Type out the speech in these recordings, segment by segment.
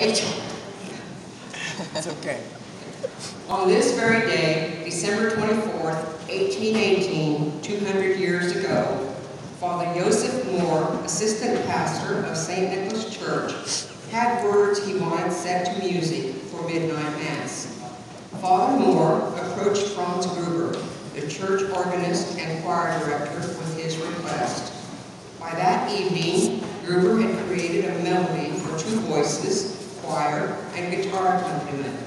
H. It's okay. On this very day, December 24th, 1818, 200 years ago, Father Joseph Mohr, assistant pastor of St. Nicholas Church, had words he wanted set to music for midnight mass. Father Mohr approached Franz Gruber, the church organist and choir director, with his request. By that evening, Gruber had created a melody for two voices, choir, and guitar accompaniment.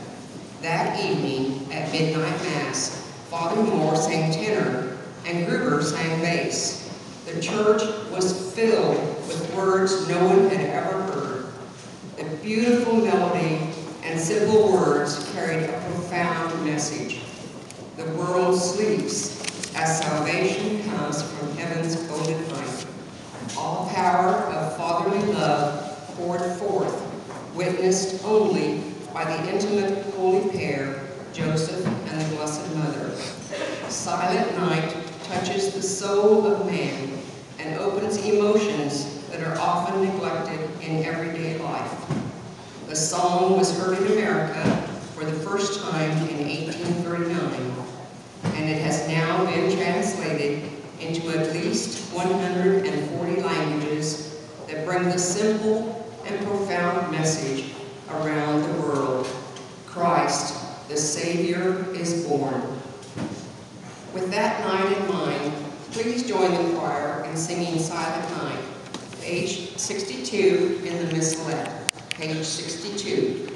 That evening, at midnight mass, Father Mohr sang tenor and Gruber sang bass. The church was filled with words no one had ever heard. The beautiful melody and simple words carried a profound message. The world sleeps as salvation comes from heaven's golden light. All power of fatherly love poured forth, witnessed only by the intimate holy pair, Joseph and the Blessed Mother. Silent night touches the soul of man and opens emotions that are often neglected in everyday life. The song was heard in America for the first time in 1839, and it has now been translated into at least 140 languages that bring the simple and profound message around the world. Christ, the Savior, is born. With that night in mind, please join the choir in singing Silent Night, page 62 in the missalette, page 62.